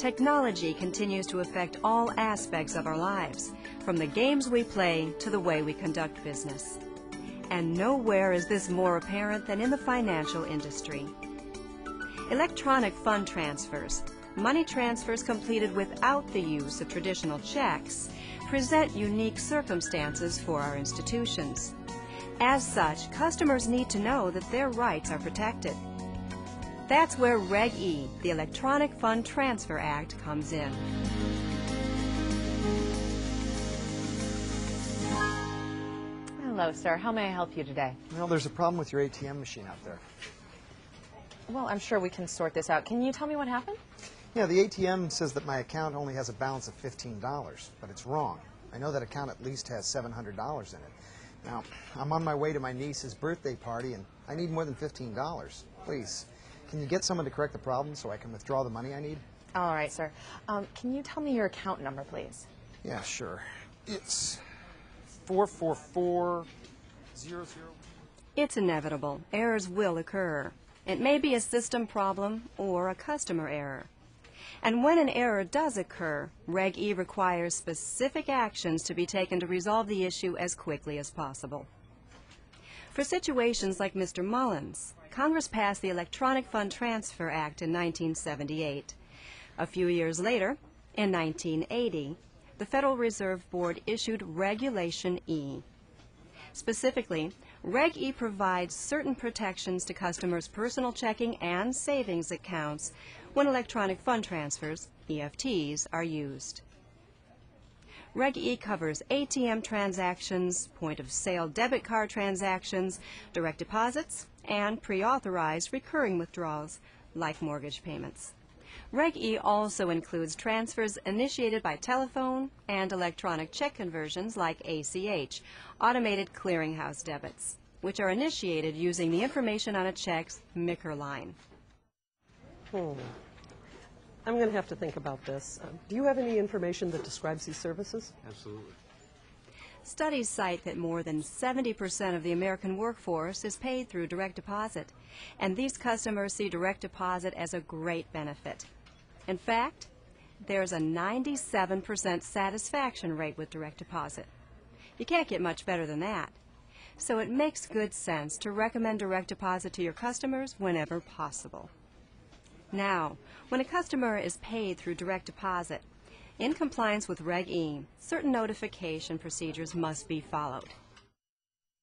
Technology continues to affect all aspects of our lives, from the games we play to the way we conduct business. And nowhere is this more apparent than in the financial industry. Electronic fund transfers, money transfers completed without the use of traditional checks, present unique circumstances for our institutions. As such, customers need to know that their rights are protected. That's where Reg E, the Electronic Fund Transfer Act, comes in. Hello, sir. How may I help you today? Well, there's a problem with your ATM machine out there. Well, I'm sure we can sort this out. Can you tell me what happened? Yeah, the ATM says that my account only has a balance of $15, but it's wrong. I know that account at least has $700 in it. Now, I'm on my way to my niece's birthday party, and I need more than $15. Please, can you get someone to correct the problem so I can withdraw the money I need? All right, sir. Um, can you tell me your account number, please? Yeah, sure. It's 44400. It's inevitable. Errors will occur. It may be a system problem or a customer error. And when an error does occur, Reg E requires specific actions to be taken to resolve the issue as quickly as possible. For situations like Mr. Mullins, Congress passed the Electronic Fund Transfer Act in 1978. A few years later, in 1980, the Federal Reserve Board issued Regulation E. Specifically, Reg E provides certain protections to customers' personal checking and savings accounts when electronic fund transfers, EFTs, are used. Reg E covers ATM transactions, point of sale debit card transactions, direct deposits, and pre authorized recurring withdrawals like mortgage payments. Reg E also includes transfers initiated by telephone and electronic check conversions like ACH, automated clearinghouse debits, which are initiated using the information on a check's MICR line. Hmm. I'm going to have to think about this. Uh, do you have any information that describes these services? Absolutely. Studies cite that more than 70% of the American workforce is paid through direct deposit, and these customers see direct deposit as a great benefit. In fact, there's a 97% satisfaction rate with direct deposit. You can't get much better than that. So it makes good sense to recommend direct deposit to your customers whenever possible. Now, when a customer is paid through direct deposit, in compliance with Reg E, certain notification procedures must be followed.